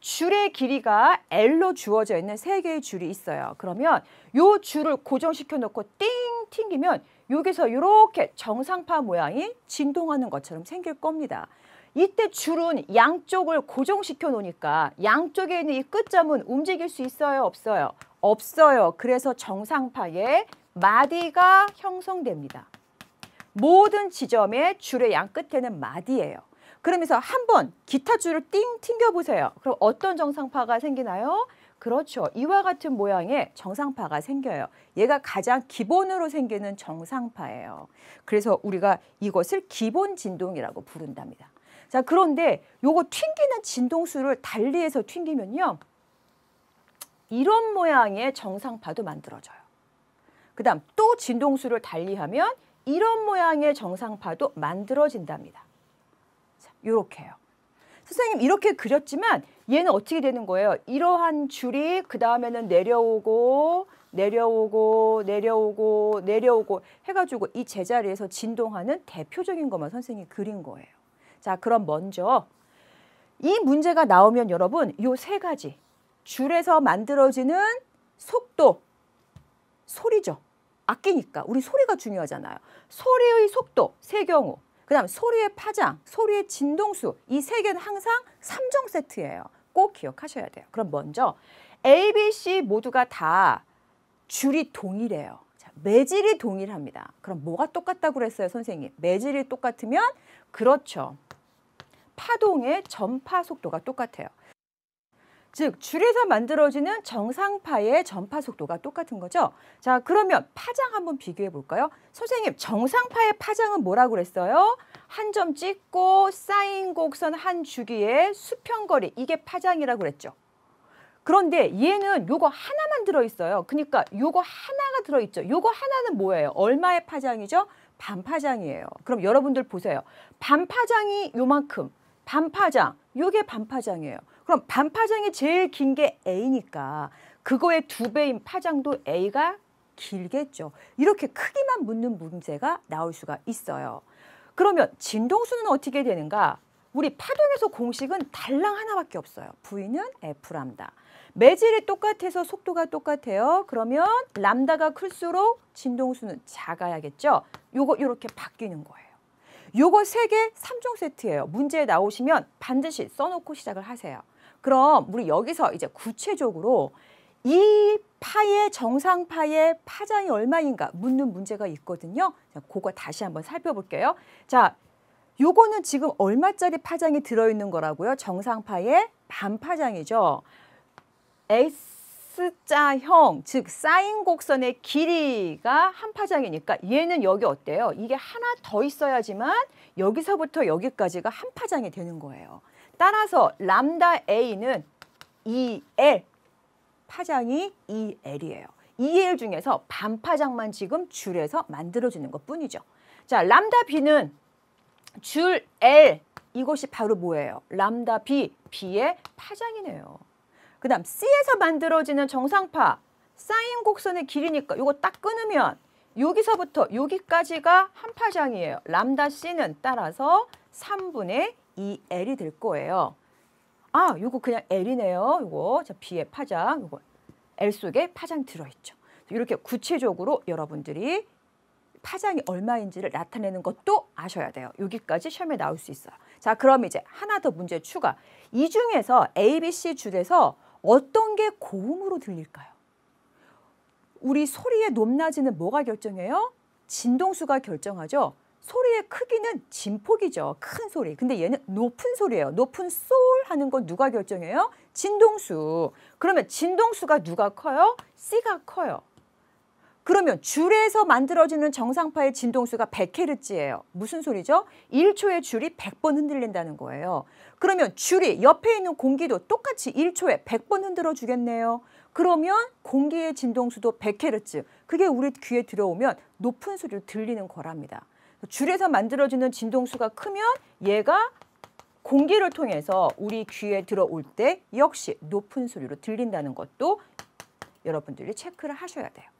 줄의 길이가 L로 주어져 있는 세 개의 줄이 있어요. 그러면 요 줄을 고정시켜 놓고 띵 튕기면 여기서 이렇게 정상파 모양이 진동하는 것처럼 생길 겁니다. 이때 줄은 양쪽을 고정시켜 놓으니까 양쪽에 있는 이 끝점은 움직일 수 있어요? 없어요? 없어요. 그래서 정상파에 마디가 형성됩니다. 모든 지점의 줄의 양 끝에는 마디예요. 그러면서 한번 기타 줄을 띵 튕겨보세요. 그럼 어떤 정상파가 생기나요? 그렇죠. 이와 같은 모양의 정상파가 생겨요. 얘가 가장 기본으로 생기는 정상파예요. 그래서 우리가 이것을 기본 진동이라고 부른답니다. 자, 그런데 요거 튕기는 진동수를 달리해서 튕기면요. 이런 모양의 정상파도 만들어져요. 그 다음 또 진동수를 달리하면 이런 모양의 정상파도 만들어진답니다. 자, 요렇게요. 선생님 이렇게 그렸지만 얘는 어떻게 되는 거예요? 이러한 줄이 그 다음에는 내려오고 내려오고 내려오고 내려오고 해가지고 이 제자리에서 진동하는 대표적인 것만 선생님이 그린 거예요. 자 그럼 먼저 이 문제가 나오면 여러분 요 세 가지 줄에서 만들어지는 속도 소리죠. 악기니까 우리 소리가 중요하잖아요. 소리의 속도 세 경우 그 다음 소리의 파장, 소리의 진동수 이 세 개는 항상 3종 세트예요. 꼭 기억하셔야 돼요. 그럼 먼저 A, B, C 모두가 다 줄이 동일해요. 자, 매질이 동일합니다. 그럼 뭐가 똑같다고 그랬어요, 선생님? 매질이 똑같으면 그렇죠. 파동의 전파 속도가 똑같아요. 즉 줄에서 만들어지는 정상파의 전파 속도가 똑같은 거죠. 자 그러면 파장 한번 비교해 볼까요? 선생님 정상파의 파장은 뭐라고 그랬어요? 한 점 찍고 쌓인 곡선 한 주기의 수평거리 이게 파장이라고 그랬죠. 그런데 얘는 요거 하나만 들어있어요. 그러니까 요거 하나가 들어있죠. 요거 하나는 뭐예요? 얼마의 파장이죠? 반파장이에요. 그럼 여러분들 보세요. 반파장이 요만큼, 반파장, 요게 반파장이에요. 그럼 반파장이 제일 긴 게 A니까 그거의 두 배인 파장도 A가 길겠죠. 이렇게 크기만 묻는 문제가 나올 수가 있어요. 그러면 진동수는 어떻게 되는가? 우리 파동에서 공식은 달랑 하나밖에 없어요. V는 F 람다. 매질이 똑같아서 속도가 똑같아요. 그러면 람다가 클수록 진동수는 작아야겠죠. 요거 이렇게 바뀌는 거예요. 요거 세 개 삼종 세트예요. 문제에 나오시면 반드시 써놓고 시작을 하세요. 그럼 우리 여기서 이제 구체적으로 이 파의 정상파의 파장이 얼마인가 묻는 문제가 있거든요. 자, 그거 다시 한번 살펴볼게요. 자, 요거는 지금 얼마짜리 파장이 들어있는 거라고요? 정상파의 반파장이죠. S 자형, 즉 사인 곡선의 길이가 한 파장이니까 얘는 여기 어때요? 이게 하나 더 있어야지만 여기서부터 여기까지가 한 파장이 되는 거예요. 따라서 람다 A는 2L, 파장이 2L이에요. 2L 중에서 반파장만 지금 줄에서 만들어지는 것 뿐이죠. 자, 람다 B는 줄 L, 이것이 바로 뭐예요? 람다 B, B의 파장이네요. 그 다음 C에서 만들어지는 정상파, 사인 곡선의 길이니까 이거 딱 끊으면 여기서부터 여기까지가 한 파장이에요. 람다 C는 따라서 3분의 2L이 될 거예요. 아, 요거 그냥 L이네요. 요거 자 B의 파장, 요거 L 속에 파장 들어있죠. 이렇게 구체적으로 여러분들이 파장이 얼마인지를 나타내는 것도 아셔야 돼요. 여기까지 시험에 나올 수 있어요. 자, 그럼 이제 하나 더 문제 추가. 이 중에서 A, B, C 줄에서 어떤 게 고음으로 들릴까요? 우리 소리의 높낮이는 뭐가 결정해요? 진동수가 결정하죠. 소리의 크기는 진폭이죠. 큰 소리. 근데 얘는 높은 소리예요. 높은 솔 하는 건 누가 결정해요? 진동수. 그러면 진동수가 누가 커요? C가 커요. 그러면 줄에서 만들어지는 정상파의 진동수가 100Hz예요. 무슨 소리죠? 1초에 줄이 100번 흔들린다는 거예요. 그러면 줄이 옆에 있는 공기도 똑같이 1초에 100번 흔들어 주겠네요. 그러면 공기의 진동수도 100Hz. 그게 우리 귀에 들어오면 높은 소리로 들리는 거랍니다. 줄에서 만들어지는 진동수가 크면 얘가 공기를 통해서 우리 귀에 들어올 때 역시 높은 소리로 들린다는 것도 여러분들이 체크를 하셔야 돼요.